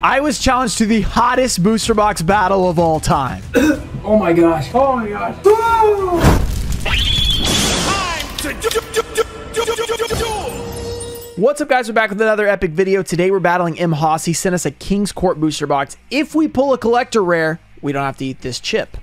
I was challenged to the hottest booster box battle of all time. oh my gosh. Oh my gosh. What's up guys, we're back with another epic video. Today we're battling M. Haas. He sent us a King's Court booster box. If we pull a collector rare, we don't have to eat this chip.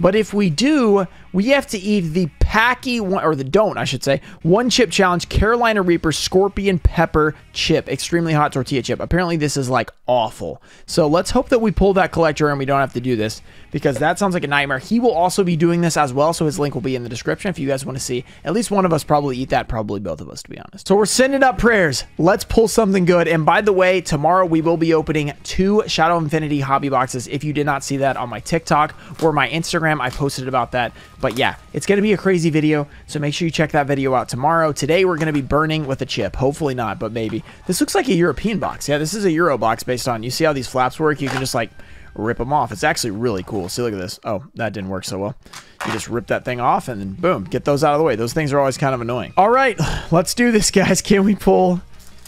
But if we do, we have to eat the Paqui one, or the don't, I should say, one chip challenge Carolina Reaper Scorpion Pepper chip, extremely hot tortilla chip. Apparently, this is like awful. So let's hope that we pull that collector and we don't have to do this because that sounds like a nightmare. He will also be doing this as well, so his link will be in the description if you guys want to see. At least one of us probably eat that, probably both of us, to be honest. So we're sending up prayers. Let's pull something good. And by the way, tomorrow we will be opening two Shadow Infinity hobby boxes. If you did not see that on my TikTok or my Instagram, I posted about that. But yeah, it's going to be a crazy video, so make sure you check that video out tomorrow. Today, we're going to be burning with a chip. Hopefully not, but maybe. This looks like a European box. Yeah, this is a Euro box based on, you see how these flaps work? You can just like rip them off. It's actually really cool. See, look at this. Oh, that didn't work so well. You just rip that thing off and then boom, get those out of the way. Those things are always kind of annoying. All right, let's do this, guys. Can we pull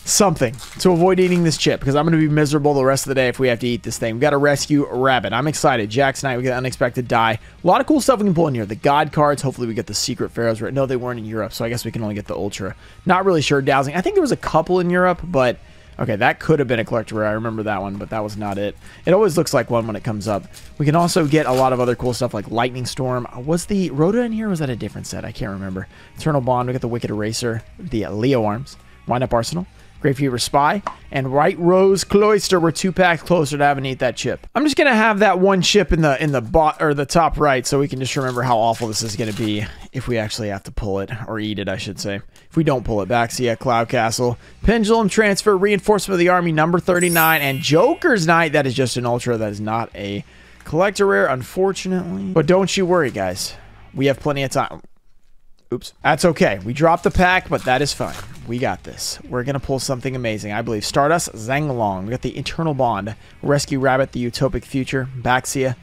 something to avoid eating this chip because I'm going to be miserable the rest of the day if we have to eat this thing. We've got to rescue a rabbit. I'm excited. Jack's Knight, we get Unexpected Dai. A lot of cool stuff we can pull in here. The God cards. Hopefully we get the secret pharaohs. Right. No, they weren't in Europe, so I guess we can only get the ultra. Not really sure. Dowsing. I think there was a couple in Europe, but okay, that could have been a collector rare. I remember that one, but that was not it. It always looks like one when it comes up. We can also get a lot of other cool stuff like Lightning Storm. Uh, was the Rhoda in here? was that a different set? I can't remember. Eternal Bond. We got the Wicked Eraser, the Leo Arms, Wind Up Arsenal. Gravekeeper Spy, and White Rose Cloister. We're two packs closer to having to eat that chip. I'm just gonna have that one chip in the in the bot or the top right, so we can just remember how awful this is gonna be if we actually have to pull it or eat it, I should say. If we don't pull it back, so yeah, Cloud Castle, Pendulum Transfer, Reinforcement of the Army, number 39, and Joker's Knight. That is just an ultra. That is not a collector rare, unfortunately. But don't you worry, guys. We have plenty of time. Oops. That's okay. We dropped the pack, but that is fine. We got this. We're going to pull something amazing, I believe. Stardust, Zanglong. We got the Eternal Bond, Rescue Rabbit, the Utopic Future, Baxia,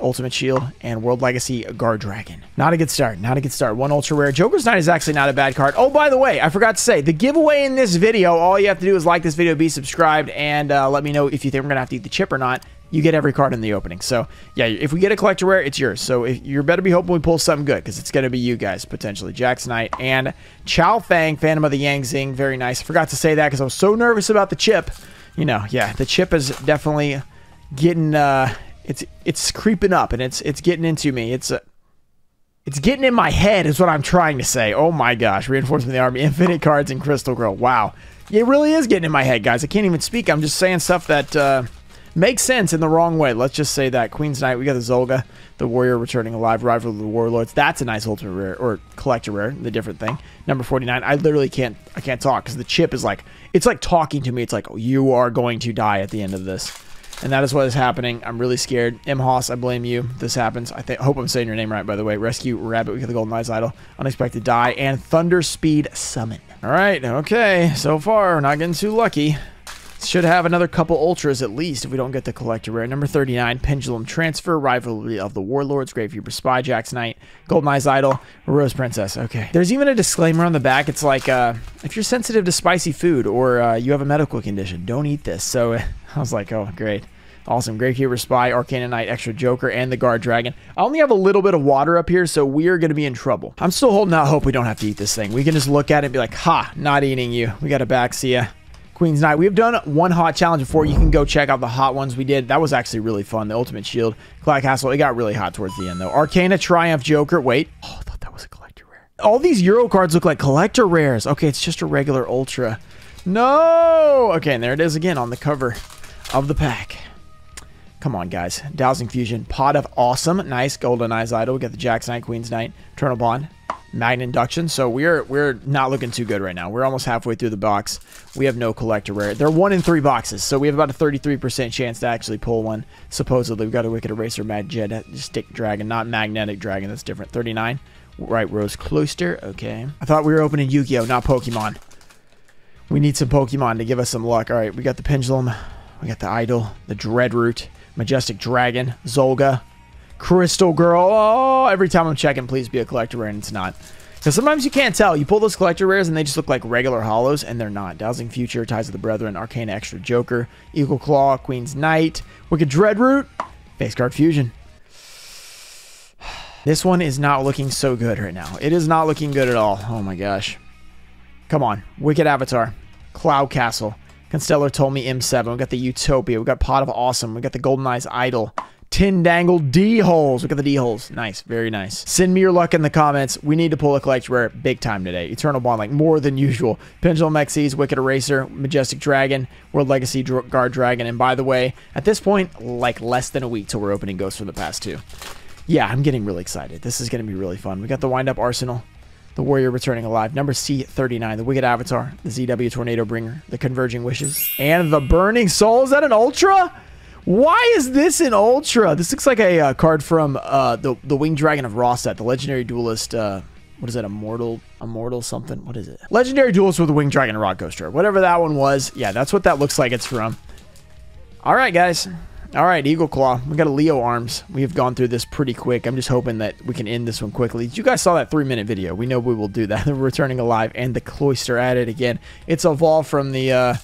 Ultimate Shield, and World Legacy Guard Dragon. Not a good start. Not a good start. One ultra rare. Joker's Knight is actually not a bad card. Oh, by the way, I forgot to say, the giveaway in this video, all you have to do is like this video, be subscribed, and uh, let me know if you think we're going to have to eat the chip or not you get every card in the opening. So yeah, if we get a collector rare, it's yours. So if, you better be hoping we pull something good because it's going to be you guys potentially. Jack's Knight and Chaofeng, Phantom of the Yang Zing. Very nice. I forgot to say that because I was so nervous about the chip. You know, yeah, the chip is definitely getting, uh, it's, it's creeping up and it's, it's getting into me. It's, uh, it's getting in my head is what I'm trying to say. Oh my gosh. Reinforcement of the Army, Infinite Cards, and Crystal Girl. Wow. It really is getting in my head, guys. I can't even speak. I'm just saying stuff that, uh, makes sense in the wrong way. Let's just say that. Queen's Knight, we got the Zolga, the Warrior returning alive, rival of the Warlords. That's a nice ultimate rare or collector rare, the different thing. Number 49. I literally can't I can't talk because the chip is like it's like talking to me. It's like oh, you are going to die at the end of this. And that is what is happening. I'm really scared. M. Haas, I blame you. This happens. I hope I'm saying your name right, by the way. Rescue Rabbit, we get the Golden Eyes Idol, Unexpected Dai, and Thunder Speed Summon. All right, okay. So far, we're not getting too lucky. Should have another couple ultras at least if we don't get the collector rare. Number 39, Pendulum Transfer, Rivalry of the Warlords, Gravekeeper Spy, Jack's Knight, Golden Eyes Idol, Rose Princess. Okay. There's even a disclaimer on the back. It's like, uh, if you're sensitive to spicy food or uh, you have a medical condition, don't eat this. So I was like, oh, great. Awesome. Gravekeeper Spy, Arcana Knight, Extra Joker, and the Guard Dragon. I only have a little bit of water up here, so we are going to be in trouble. I'm still holding out hope we don't have to eat this thing. We can just look at it and be like, ha, not eating you. We got a back, see ya. Queen's Knight. We've done one hot challenge before. You can go check out the hot ones we did. That was actually really fun. The Ultimate Shield, Cloud Castle. It got really hot towards the end, though. Arcana Triumph Joker. Wait. Oh, I thought that was a collector rare. All these Euro cards look like collector rares. Okay, it's just a regular Ultra. No! Okay, and there it is again on the cover of the pack. Come on, guys. Dowsing Fusion. Pot of Awesome. Nice. Golden Eyes Idol. We got the Jack's Knight, Queen's Knight, Eternal Bond. Magnet Induction. So we're we're not looking too good right now. We're almost halfway through the box. We have no collector rare. They're one in three boxes, so we have about a 33% chance to actually pull one. Supposedly, we've got a Wicked Eraser, Mad Jet, Stick Dragon, not Magnetic Dragon. That's different. 39. Right, Rose Cloister. Okay. I thought we were opening Yu-Gi-Oh, not Pokemon. We need some Pokemon to give us some luck. All right, we got the Pendulum. We got the Idol, the Dreadroot, Majestic Dragon, Zolga, Crystal Girl. Oh, every time I'm checking, please be a collector, rare, and it's not. Because sometimes you can't tell. You pull those collector rares and they just look like regular holos, and they're not. Dowsing Future, Ties of the Brethren, Arcana Extra Joker, Eagle Claw, Queen's Knight, Wicked Dreadroot, Face Card Fusion. This one is not looking so good right now. It is not looking good at all. Oh my gosh. Come on. Wicked Avatar. Cloud Castle. Constellar Ptolemy M7. We got the Utopia. We got Pot of Awesome. We got the Golden Eyes Idol. Tindangle D holes. Look at the D holes. Nice. Very nice. Send me your luck in the comments. We need to pull a collect rare big time today. Eternal Bond, like more than usual. Pendulum Xyz, Wicked Eraser, Majestic Dragon, World Legacy Guard Dragon. And by the way, at this point, like less than a week till we're opening Ghosts for the past two. Yeah, I'm getting really excited. This is going to be really fun. We got the Wind Up Arsenal. The Warrior Returning Alive, number C39, the Wicked Avatar, the ZW Tornado Bringer, the Converging Wishes, and the Burning Soul. Is that an Ultra? Why is this an Ultra? This looks like a uh, card from uh, the, the Winged Dragon of Rosset, the Legendary Duelist. Uh, what is that? Immortal, immortal something? What is it? Legendary Duelist with the Winged Dragon Rod Coaster. Whatever that one was. Yeah, that's what that looks like it's from. All right, guys. All right, Eagle Claw. We got a Leo Arms. We have gone through this pretty quick. I'm just hoping that we can end this one quickly. You guys saw that three-minute video. We know we will do that. The Returning Alive and the Cloister added again. It's evolved from the, uh,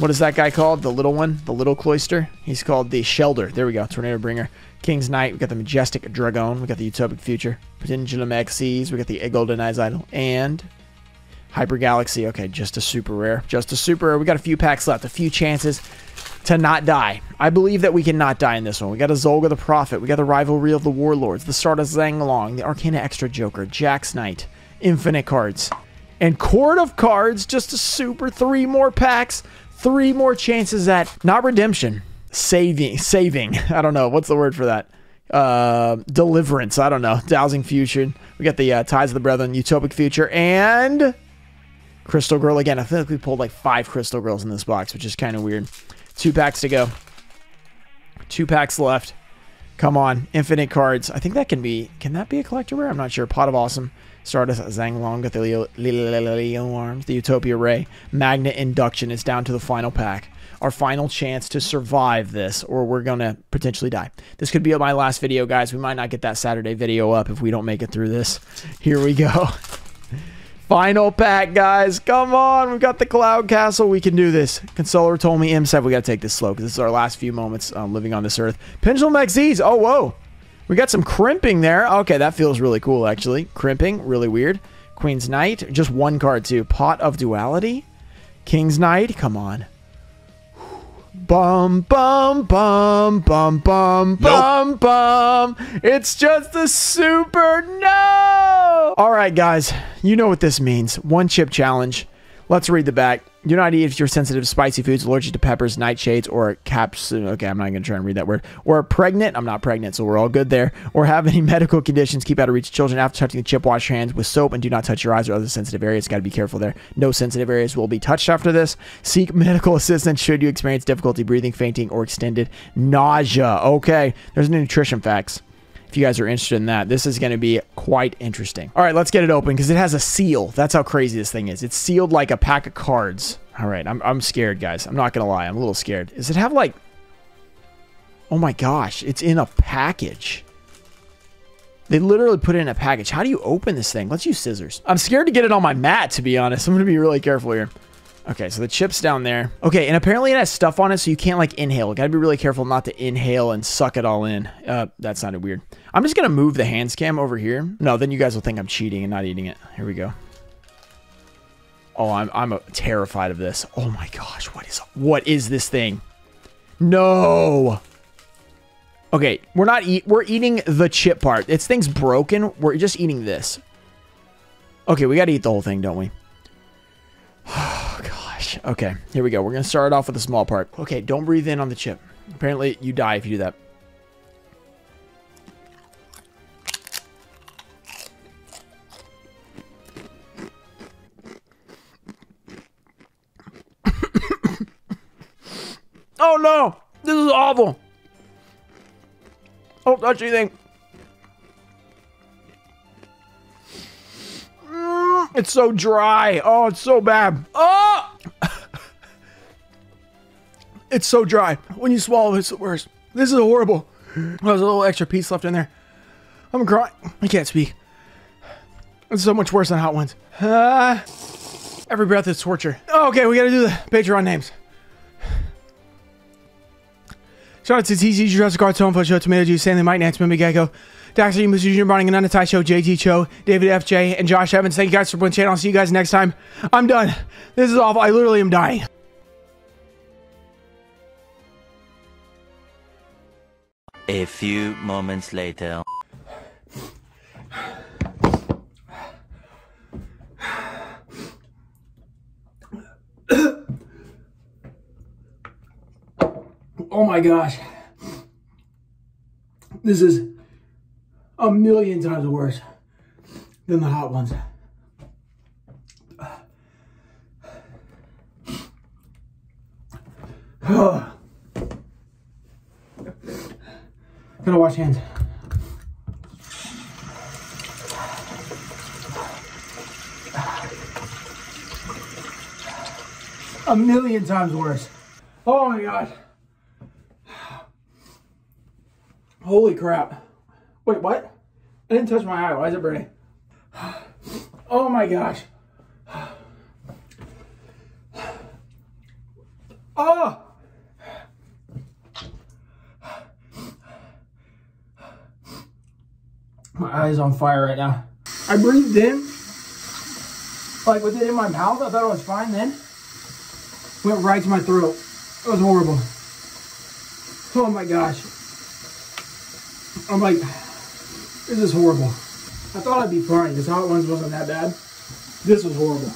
what is that guy called? The little one? The little Cloister? He's called the Shelder. There we go. Tornado Bringer. King's Knight. We got the Majestic Dragon. We got the Utopic Future. Pendulum Xyz. We got the Golden Eyes Idol. And Hyper Galaxy. Okay, just a super rare. Just a super rare. We got a few packs left. A few chances to not die. I believe that we can not die in this one. We got a Zolga the Prophet. We got the Rivalry of the Warlords. The Start of Zanglong. The Arcana Extra Joker. Jack's Knight. Infinite cards. And Court of Cards. Just a super three more packs. Three more chances at, not redemption, saving. Saving. I don't know. What's the word for that? Uh, deliverance. I don't know. Dowsing Future. We got the uh, Ties of the Brethren. Utopic Future. And... Crystal Girl again. I feel like we pulled like five Crystal Girls in this box, which is kind of weird. Two packs to go. Two packs left. Come on. Infinite cards. I think that can be... Can that be a collector rare? I'm not sure. Pot of Awesome. Stardust Zanglong. Leo Arms. The Utopia Ray. Magnet Induction is down to the final pack. Our final chance to survive this, or we're going to potentially die. This could be my last video, guys. We might not get that Saturday video up if we don't make it through this. Here we go. Final pack, guys. Come on. We've got the Cloud Castle. We can do this. Constellar Ptolemy M7. We got to take this slow because this is our last few moments um, living on this earth. Pendulum Xyz. Oh, whoa. We got some crimping there. Okay, that feels really cool, actually. Crimping. Really weird. Queen's Knight. Just one card, too. Pot of Duality. King's Knight. Come on. Bum, bum, bum, bum, bum, nope. bum, bum. It's just a super no. All right, guys, you know what this means. One chip challenge. Let's read the back. Do not eat if you're sensitive to spicy foods, allergic to peppers, nightshades, or caps. Okay, I'm not going to try and read that word. Or pregnant. I'm not pregnant, so we're all good there. Or have any medical conditions. Keep out of reach of children after touching the chip. Wash your hands with soap and do not touch your eyes or other sensitive areas. Got to be careful there. No sensitive areas will be touched after this. Seek medical assistance should you experience difficulty breathing, fainting, or extended nausea. Okay, there's nutrition facts if you guys are interested in that. This is going to be quite interesting. All right, let's get it open because it has a seal. That's how crazy this thing is. It's sealed like a pack of cards. All right, I'm, I'm scared, guys. I'm not going to lie. I'm a little scared. Does it have like... Oh my gosh, it's in a package. They literally put it in a package. How do you open this thing? Let's use scissors. I'm scared to get it on my mat, to be honest. I'm going to be really careful here. Okay, so the chip's down there. Okay, and apparently it has stuff on it, so you can't, like, inhale. Gotta be really careful not to inhale and suck it all in. Uh, that sounded weird. I'm just gonna move the hands cam over here. No, then you guys will think I'm cheating and not eating it. Here we go. Oh, I'm, I'm terrified of this. Oh my gosh, what is, what is this thing? No! Okay, we're not eat, we're eating the chip part. This thing's broken. We're just eating this. Okay, we gotta eat the whole thing, don't we? Okay, here we go. We're going to start off with a small part. Okay, don't breathe in on the chip. Apparently, you die if you do that. oh no! This is awful! Oh, touch anything. Mm, it's so dry. Oh, it's so bad. Oh! It's so dry. When you swallow, it's the worst. This is horrible. There's a little extra piece left in there. I'm crying. I can't speak. It's so much worse than hot ones. Uh, every breath is torture. okay, we gotta do the Patreon names. Shout out to TC Jurassic Guard, Tone Show, Tomato Juice, Stanley Mike, Nance, Mimi Gecko, Daxter, Emus, Junior Barning, and Unatai Show, JT Cho, David FJ, and Josh Evans. Thank you guys for playing channel. I'll see you guys next time. I'm done. This is awful. I literally am dying. A few moments later. Oh my gosh. This is a million times worse than the hot ones. Gotta wash hands. A million times worse. Oh my gosh. Holy crap. Wait, what? I didn't touch my eye. Why is it burning? Oh my gosh. Oh! My eye's on fire right now. I breathed in, like with it in my mouth. I thought it was fine then. Went right to my throat. It was horrible. Oh my gosh. I'm like, this is horrible. I thought I'd be fine because hot ones wasn't that bad. This was horrible.